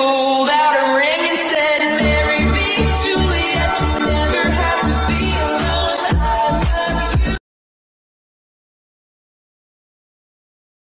cold out.